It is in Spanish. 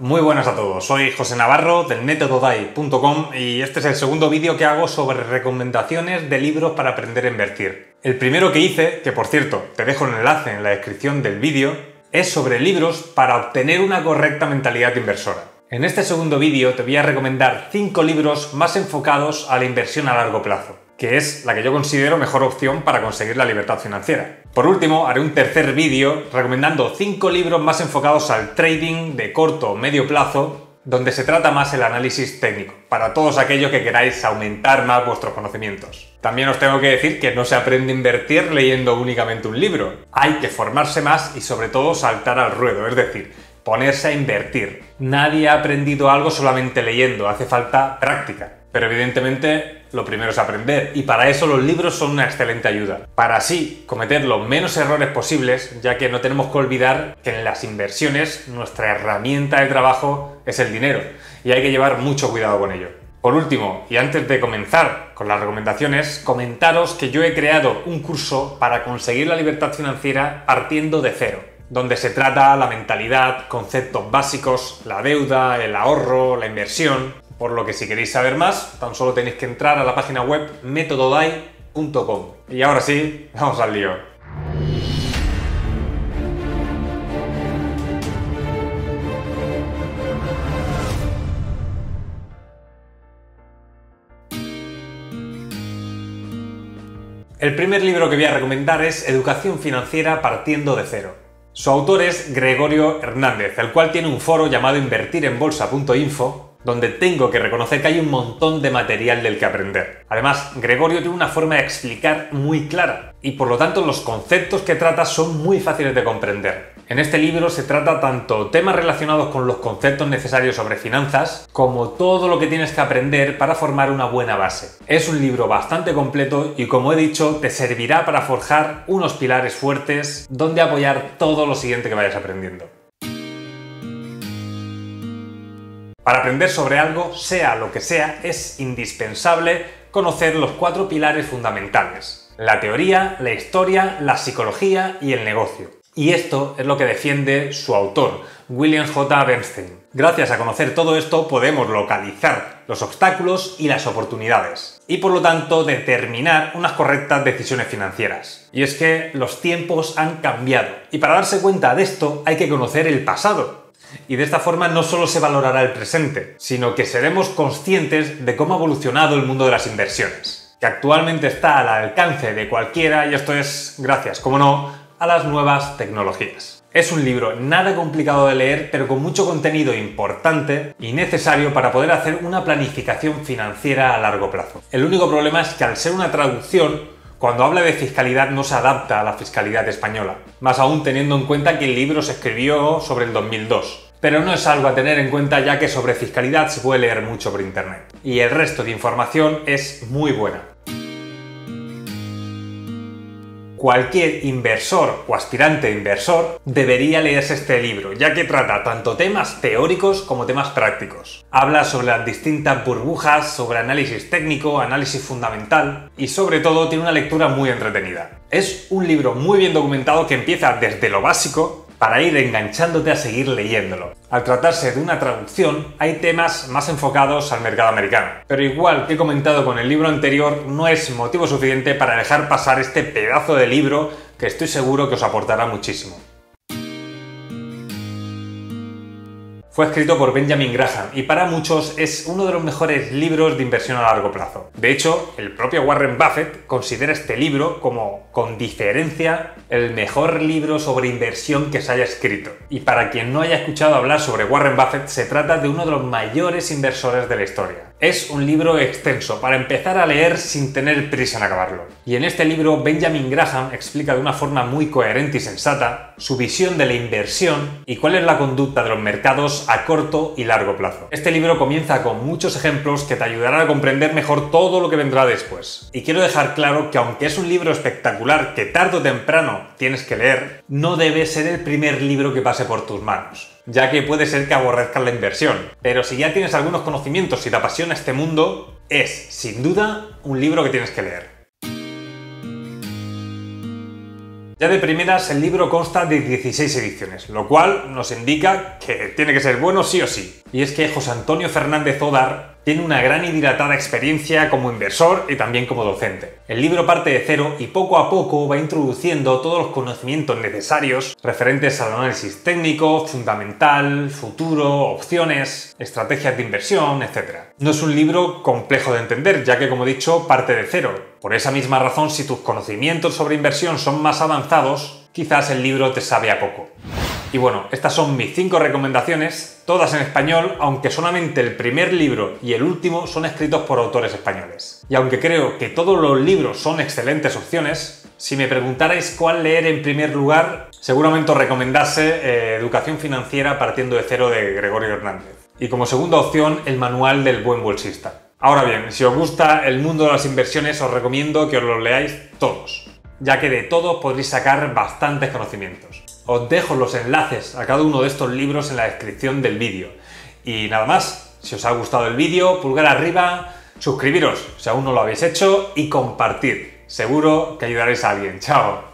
Muy buenas a todos, soy José Navarro del métododai.com y este es el segundo vídeo que hago sobre recomendaciones de libros para aprender a invertir. El primero que hice, que por cierto te dejo el enlace en la descripción del vídeo, es sobre libros para obtener una correcta mentalidad inversora. En este segundo vídeo te voy a recomendar 5 libros más enfocados a la inversión a largo plazo que es la que yo considero mejor opción para conseguir la libertad financiera. Por último, haré un tercer vídeo recomendando 5 libros más enfocados al trading de corto o medio plazo, donde se trata más el análisis técnico, para todos aquellos que queráis aumentar más vuestros conocimientos. También os tengo que decir que no se aprende a invertir leyendo únicamente un libro. Hay que formarse más y sobre todo saltar al ruedo, es decir, ponerse a invertir. Nadie ha aprendido algo solamente leyendo, hace falta práctica. Pero evidentemente lo primero es aprender y para eso los libros son una excelente ayuda. Para así cometer los menos errores posibles, ya que no tenemos que olvidar que en las inversiones nuestra herramienta de trabajo es el dinero y hay que llevar mucho cuidado con ello. Por último, y antes de comenzar con las recomendaciones, comentaros que yo he creado un curso para conseguir la libertad financiera partiendo de cero donde se trata la mentalidad, conceptos básicos, la deuda, el ahorro, la inversión, por lo que si queréis saber más, tan solo tenéis que entrar a la página web metododai.com. Y ahora sí, vamos al lío. El primer libro que voy a recomendar es Educación Financiera partiendo de cero. Su autor es Gregorio Hernández, el cual tiene un foro llamado invertirenbolsa.info donde tengo que reconocer que hay un montón de material del que aprender. Además, Gregorio tiene una forma de explicar muy clara y por lo tanto los conceptos que trata son muy fáciles de comprender. En este libro se trata tanto temas relacionados con los conceptos necesarios sobre finanzas, como todo lo que tienes que aprender para formar una buena base. Es un libro bastante completo y como he dicho, te servirá para forjar unos pilares fuertes donde apoyar todo lo siguiente que vayas aprendiendo. Para aprender sobre algo, sea lo que sea, es indispensable conocer los cuatro pilares fundamentales. La teoría, la historia, la psicología y el negocio. Y esto es lo que defiende su autor, William J. Bernstein. Gracias a conocer todo esto podemos localizar los obstáculos y las oportunidades y por lo tanto determinar unas correctas decisiones financieras. Y es que los tiempos han cambiado y para darse cuenta de esto hay que conocer el pasado, y de esta forma no solo se valorará el presente, sino que seremos conscientes de cómo ha evolucionado el mundo de las inversiones, que actualmente está al alcance de cualquiera y esto es gracias, como no, a las nuevas tecnologías. Es un libro nada complicado de leer, pero con mucho contenido importante y necesario para poder hacer una planificación financiera a largo plazo. El único problema es que al ser una traducción, cuando habla de fiscalidad no se adapta a la fiscalidad española, más aún teniendo en cuenta que el libro se escribió sobre el 2002. Pero no es algo a tener en cuenta ya que sobre fiscalidad se puede leer mucho por internet. Y el resto de información es muy buena. Cualquier inversor o aspirante inversor debería leerse este libro, ya que trata tanto temas teóricos como temas prácticos. Habla sobre las distintas burbujas, sobre análisis técnico, análisis fundamental y sobre todo tiene una lectura muy entretenida. Es un libro muy bien documentado que empieza desde lo básico para ir enganchándote a seguir leyéndolo. Al tratarse de una traducción, hay temas más enfocados al mercado americano. Pero igual que he comentado con el libro anterior, no es motivo suficiente para dejar pasar este pedazo de libro que estoy seguro que os aportará muchísimo. Fue escrito por Benjamin Graham y para muchos es uno de los mejores libros de inversión a largo plazo. De hecho, el propio Warren Buffett considera este libro como, con diferencia, el mejor libro sobre inversión que se haya escrito. Y para quien no haya escuchado hablar sobre Warren Buffett, se trata de uno de los mayores inversores de la historia. Es un libro extenso para empezar a leer sin tener prisa en acabarlo. Y en este libro Benjamin Graham explica de una forma muy coherente y sensata su visión de la inversión y cuál es la conducta de los mercados a corto y largo plazo. Este libro comienza con muchos ejemplos que te ayudarán a comprender mejor todo lo que vendrá después. Y quiero dejar claro que aunque es un libro espectacular que tarde o temprano tienes que leer, no debe ser el primer libro que pase por tus manos ya que puede ser que aborrezcas la inversión. Pero si ya tienes algunos conocimientos y te apasiona este mundo, es, sin duda, un libro que tienes que leer. Ya de primeras, el libro consta de 16 ediciones, lo cual nos indica que tiene que ser bueno sí o sí. Y es que José Antonio Fernández Odar tiene una gran y dilatada experiencia como inversor y también como docente. El libro parte de cero y poco a poco va introduciendo todos los conocimientos necesarios referentes al análisis técnico, fundamental, futuro, opciones, estrategias de inversión, etc. No es un libro complejo de entender, ya que como he dicho, parte de cero. Por esa misma razón, si tus conocimientos sobre inversión son más avanzados, quizás el libro te sabe a poco. Y bueno, estas son mis 5 recomendaciones, todas en español, aunque solamente el primer libro y el último son escritos por autores españoles. Y aunque creo que todos los libros son excelentes opciones, si me preguntarais cuál leer en primer lugar, seguramente os recomendase eh, Educación Financiera partiendo de cero de Gregorio Hernández. Y como segunda opción, el Manual del Buen Bolsista. Ahora bien, si os gusta el mundo de las inversiones, os recomiendo que os los leáis todos, ya que de todos podréis sacar bastantes conocimientos. Os dejo los enlaces a cada uno de estos libros en la descripción del vídeo. Y nada más, si os ha gustado el vídeo, pulgar arriba, suscribiros si aún no lo habéis hecho y compartir. Seguro que ayudaréis a alguien. ¡Chao!